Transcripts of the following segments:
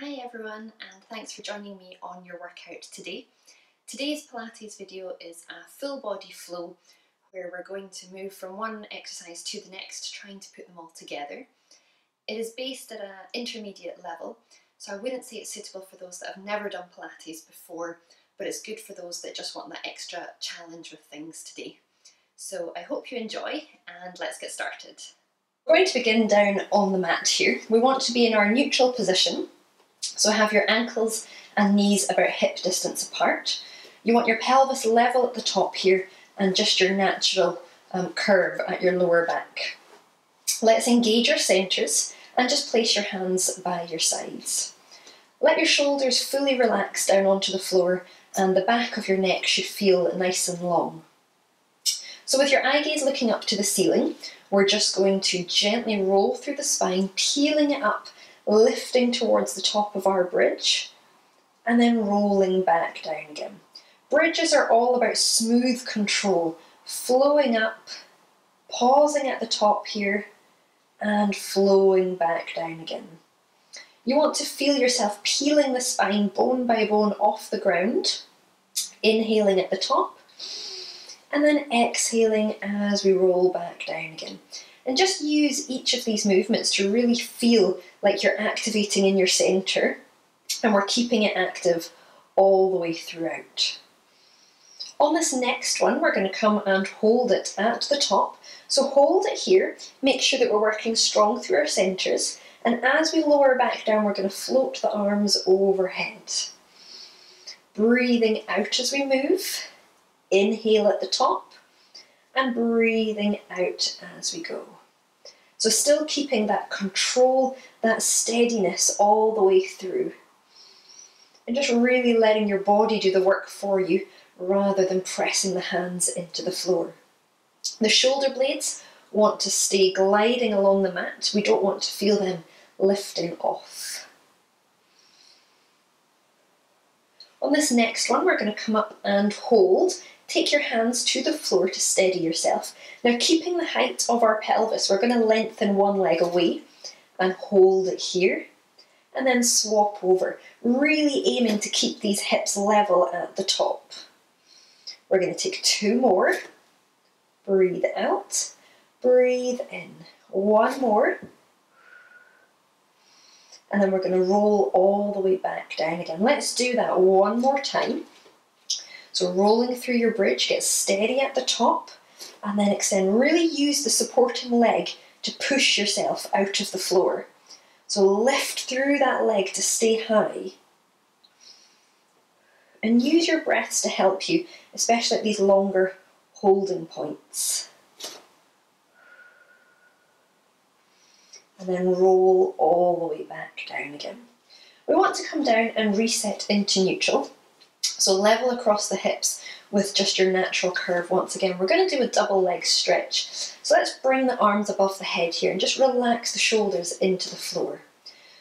Hi everyone and thanks for joining me on your workout today. Today's Pilates video is a full body flow where we're going to move from one exercise to the next trying to put them all together. It is based at an intermediate level so I wouldn't say it's suitable for those that have never done Pilates before but it's good for those that just want that extra challenge with things today. So I hope you enjoy and let's get started. We're going to begin down on the mat here. We want to be in our neutral position so have your ankles and knees about hip distance apart. You want your pelvis level at the top here and just your natural um, curve at your lower back. Let's engage your centres and just place your hands by your sides. Let your shoulders fully relax down onto the floor and the back of your neck should feel nice and long. So with your eye gaze looking up to the ceiling, we're just going to gently roll through the spine, peeling it up lifting towards the top of our bridge and then rolling back down again. Bridges are all about smooth control, flowing up, pausing at the top here and flowing back down again. You want to feel yourself peeling the spine bone by bone off the ground, inhaling at the top and then exhaling as we roll back down again. And just use each of these movements to really feel like you're activating in your centre and we're keeping it active all the way throughout. On this next one, we're going to come and hold it at the top. So hold it here, make sure that we're working strong through our centres, and as we lower back down, we're going to float the arms overhead. Breathing out as we move, inhale at the top, and breathing out as we go. So still keeping that control, that steadiness all the way through. And just really letting your body do the work for you rather than pressing the hands into the floor. The shoulder blades want to stay gliding along the mat. We don't want to feel them lifting off. On this next one, we're going to come up and hold. Take your hands to the floor to steady yourself. Now keeping the height of our pelvis, we're going to lengthen one leg away and hold it here and then swap over, really aiming to keep these hips level at the top. We're going to take two more, breathe out, breathe in, one more, and then we're going to roll all the way back down again. Let's do that one more time. So rolling through your bridge, get steady at the top and then extend. Really use the supporting leg to push yourself out of the floor. So lift through that leg to stay high. And use your breaths to help you, especially at these longer holding points. And then roll all the way back down again. We want to come down and reset into neutral. So level across the hips with just your natural curve once again. We're going to do a double leg stretch. So let's bring the arms above the head here and just relax the shoulders into the floor.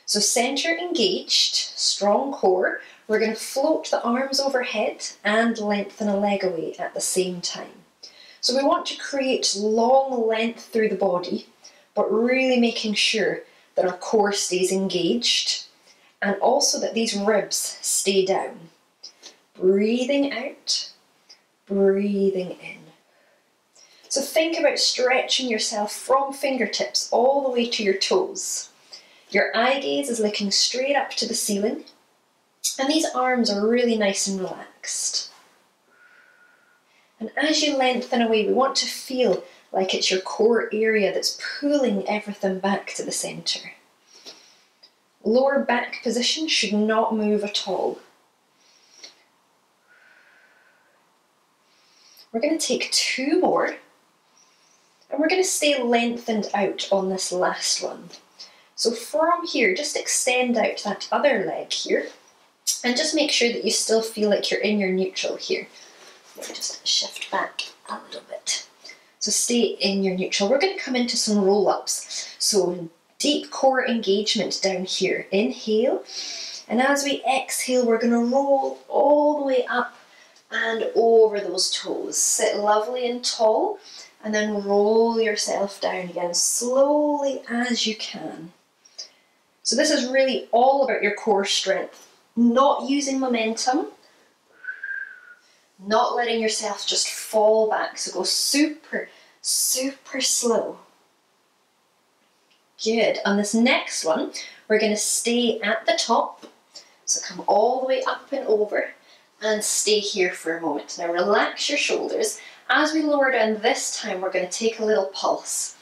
So centre engaged, strong core. We're going to float the arms overhead and lengthen a leg away at the same time. So we want to create long length through the body, but really making sure that our core stays engaged and also that these ribs stay down breathing out, breathing in. So think about stretching yourself from fingertips all the way to your toes. Your eye gaze is looking straight up to the ceiling, and these arms are really nice and relaxed. And as you lengthen away, we want to feel like it's your core area that's pulling everything back to the centre. Lower back position should not move at all. We're going to take two more and we're going to stay lengthened out on this last one. So from here, just extend out that other leg here and just make sure that you still feel like you're in your neutral here. Let me just shift back a little bit. So stay in your neutral. We're going to come into some roll-ups. So deep core engagement down here. Inhale. And as we exhale, we're going to roll all the way up and over those toes. Sit lovely and tall and then roll yourself down again slowly as you can. So this is really all about your core strength, not using momentum, not letting yourself just fall back. So go super, super slow. Good. On this next one, we're going to stay at the top. So come all the way up and over and stay here for a moment. Now relax your shoulders. As we lower down this time, we're going to take a little pulse.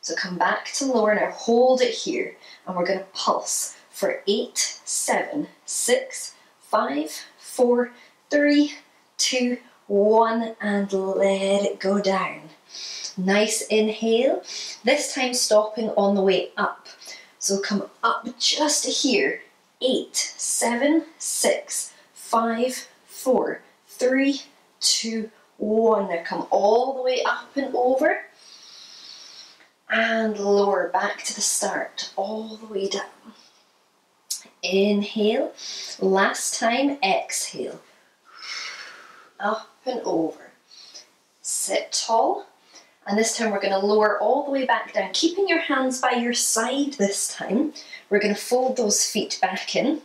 So come back to lower now, hold it here, and we're going to pulse for eight, seven, six, five, four, three, two, one, and let it go down. Nice inhale, this time stopping on the way up. So come up just here, eight, seven, six, five, four, three, two, one. Now come all the way up and over and lower back to the start, all the way down. Inhale, last time, exhale. Up and over. Sit tall, and this time we're going to lower all the way back down, keeping your hands by your side this time. We're going to fold those feet back in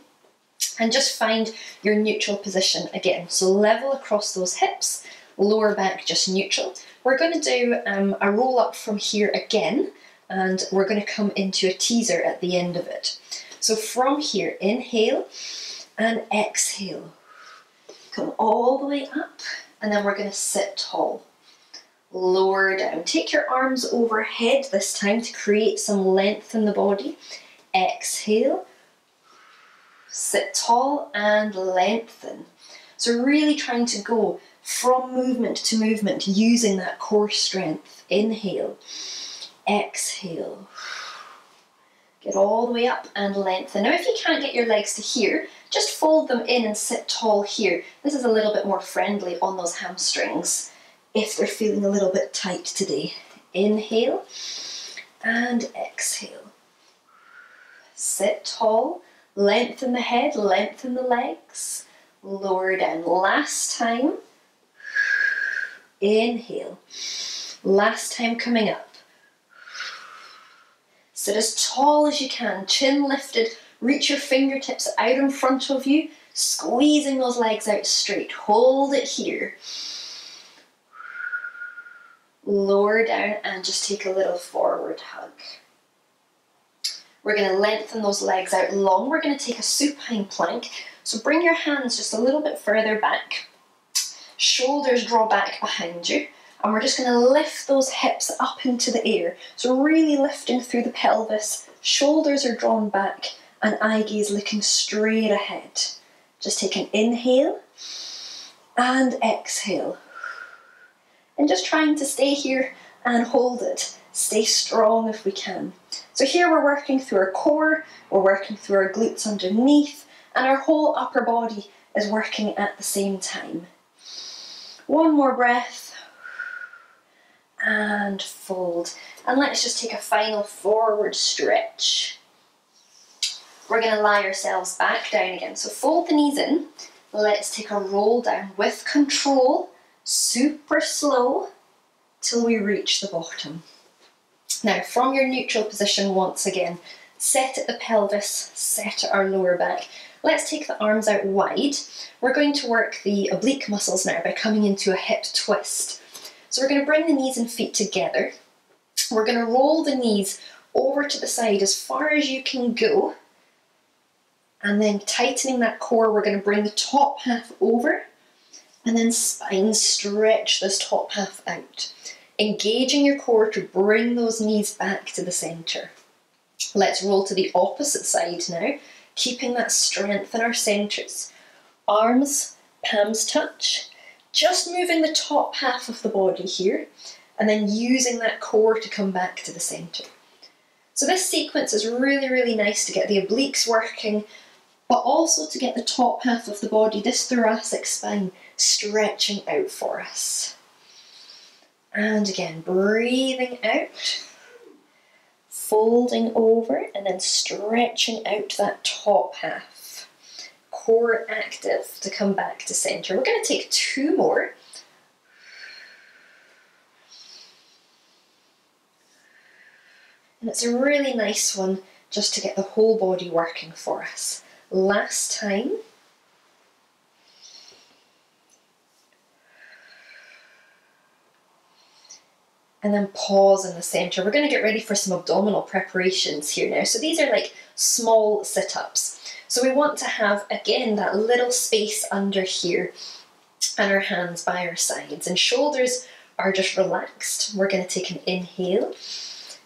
and just find your neutral position again. So level across those hips, lower back just neutral. We're going to do um, a roll up from here again and we're going to come into a teaser at the end of it. So from here, inhale and exhale. Come all the way up and then we're going to sit tall. Lower down. Take your arms overhead this time to create some length in the body. Exhale sit tall and lengthen. So really trying to go from movement to movement using that core strength. Inhale, exhale. Get all the way up and lengthen. Now if you can't get your legs to here, just fold them in and sit tall here. This is a little bit more friendly on those hamstrings if they're feeling a little bit tight today. Inhale and exhale. Sit tall Lengthen the head, lengthen the legs. Lower down. Last time. Inhale. Last time coming up. Sit as tall as you can, chin lifted. Reach your fingertips out in front of you, squeezing those legs out straight. Hold it here. Lower down and just take a little forward hug. We're going to lengthen those legs out long. We're going to take a supine plank. So bring your hands just a little bit further back. Shoulders draw back behind you. And we're just going to lift those hips up into the air. So really lifting through the pelvis. Shoulders are drawn back and eye gaze looking straight ahead. Just take an inhale and exhale. And just trying to stay here and hold it. Stay strong if we can. So here we're working through our core, we're working through our glutes underneath, and our whole upper body is working at the same time. One more breath, and fold. And let's just take a final forward stretch. We're going to lie ourselves back down again. So fold the knees in. Let's take a roll down with control, super slow, till we reach the bottom. Now, from your neutral position once again, set at the pelvis, set at our lower back. Let's take the arms out wide. We're going to work the oblique muscles now by coming into a hip twist. So we're going to bring the knees and feet together. We're going to roll the knees over to the side as far as you can go. And then tightening that core, we're going to bring the top half over and then spine stretch this top half out engaging your core to bring those knees back to the centre. Let's roll to the opposite side now, keeping that strength in our centres. Arms, palms touch, just moving the top half of the body here, and then using that core to come back to the centre. So this sequence is really, really nice to get the obliques working, but also to get the top half of the body, this thoracic spine, stretching out for us. And again, breathing out, folding over, and then stretching out that top half. Core active to come back to center. We're going to take two more. And it's a really nice one just to get the whole body working for us. Last time. and then pause in the center. We're going to get ready for some abdominal preparations here now. So these are like small sit-ups. So we want to have, again, that little space under here and our hands by our sides and shoulders are just relaxed. We're going to take an inhale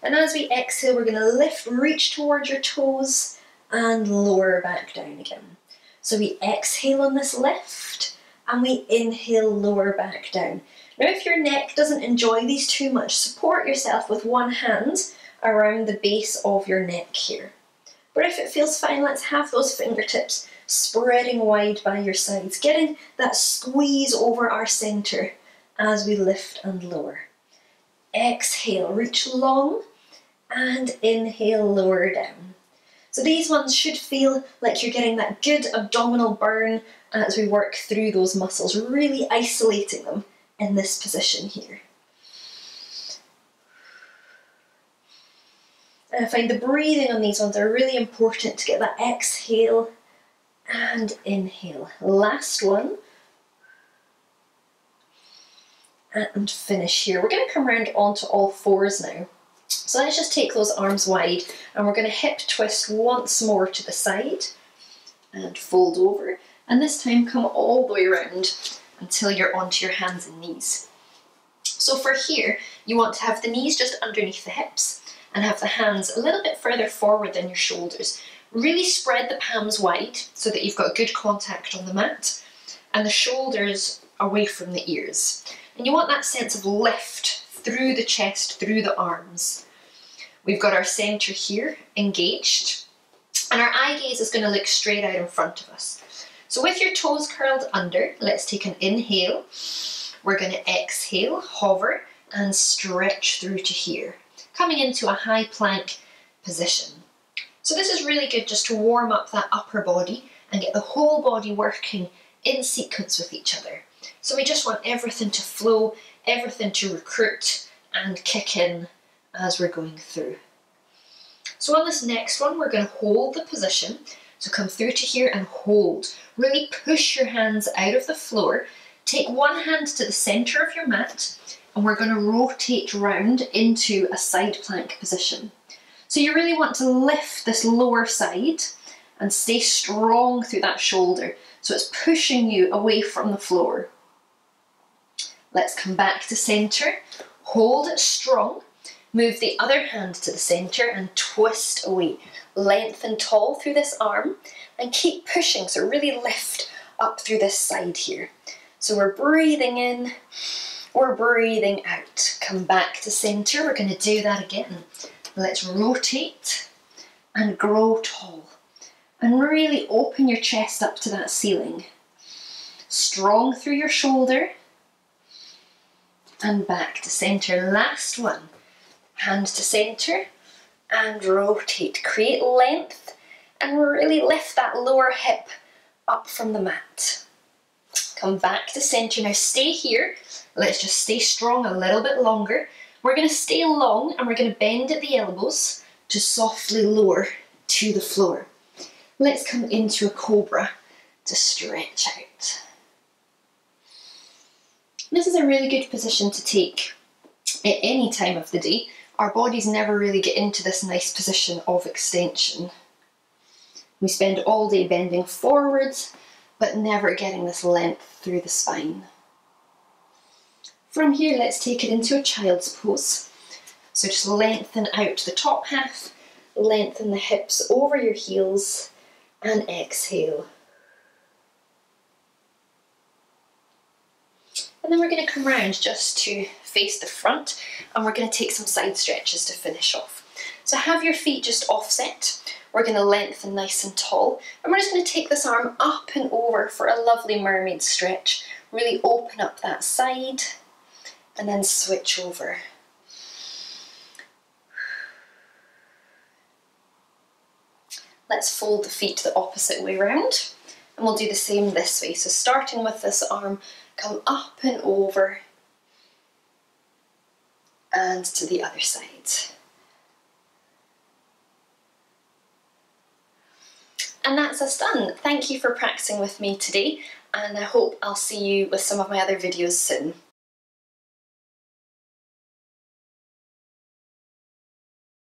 and as we exhale we're going to lift, reach towards your toes and lower back down again. So we exhale on this lift and we inhale, lower back down. Now if your neck doesn't enjoy these too much, support yourself with one hand around the base of your neck here. But if it feels fine, let's have those fingertips spreading wide by your sides, getting that squeeze over our centre as we lift and lower. Exhale, reach long, and inhale, lower down. So these ones should feel like you're getting that good abdominal burn uh, as we work through those muscles, really isolating them in this position here. And I find the breathing on these ones are really important to get that exhale and inhale. Last one. And finish here. We're going to come around onto all fours now. So let's just take those arms wide and we're going to hip twist once more to the side and fold over. And this time come all the way around until you're onto your hands and knees. So for here, you want to have the knees just underneath the hips and have the hands a little bit further forward than your shoulders. Really spread the palms wide so that you've got good contact on the mat and the shoulders away from the ears. And you want that sense of lift through the chest, through the arms. We've got our centre here engaged and our eye gaze is going to look straight out in front of us. So with your toes curled under, let's take an inhale. We're going to exhale, hover and stretch through to here coming into a high plank position. So this is really good just to warm up that upper body and get the whole body working in sequence with each other. So we just want everything to flow, everything to recruit and kick in as we're going through. So on this next one, we're going to hold the position. So come through to here and hold. Really push your hands out of the floor. Take one hand to the center of your mat and we're going to rotate round into a side plank position. So you really want to lift this lower side and stay strong through that shoulder so it's pushing you away from the floor. Let's come back to centre, hold it strong, move the other hand to the centre and twist away. Lengthen tall through this arm and keep pushing, so really lift up through this side here. So we're breathing in, we're breathing out. Come back to centre. We're going to do that again. Let's rotate and grow tall. And really open your chest up to that ceiling. Strong through your shoulder. And back to centre. Last one. Hand to centre and rotate. Create length and really lift that lower hip up from the mat. Come back to centre. Now stay here Let's just stay strong a little bit longer. We're going to stay long and we're going to bend at the elbows to softly lower to the floor. Let's come into a cobra to stretch out. This is a really good position to take at any time of the day. Our bodies never really get into this nice position of extension. We spend all day bending forwards, but never getting this length through the spine. From here, let's take it into a child's pose. So just lengthen out the top half, lengthen the hips over your heels, and exhale. And then we're going to come round just to face the front, and we're going to take some side stretches to finish off. So have your feet just offset. We're going to lengthen nice and tall, and we're just going to take this arm up and over for a lovely mermaid stretch. Really open up that side and then switch over. Let's fold the feet the opposite way round and we'll do the same this way. So starting with this arm, come up and over and to the other side. And that's us done. Thank you for practicing with me today and I hope I'll see you with some of my other videos soon.